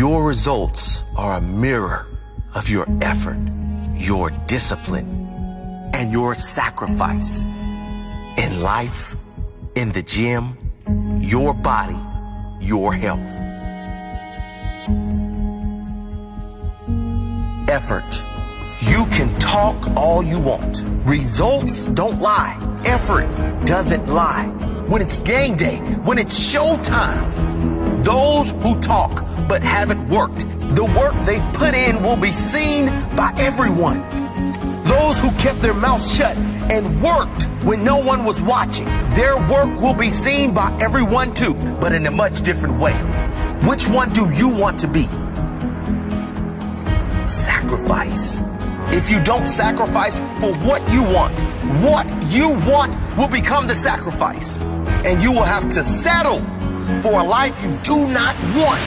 Your results are a mirror of your effort, your discipline, and your sacrifice in life, in the gym, your body, your health. Effort. You can talk all you want. Results don't lie. Effort doesn't lie. When it's game day, when it's showtime, those who talk but haven't worked, the work they've put in will be seen by everyone. Those who kept their mouths shut and worked when no one was watching, their work will be seen by everyone too, but in a much different way. Which one do you want to be? Sacrifice. If you don't sacrifice for what you want, what you want will become the sacrifice. And you will have to settle for a life you do not want.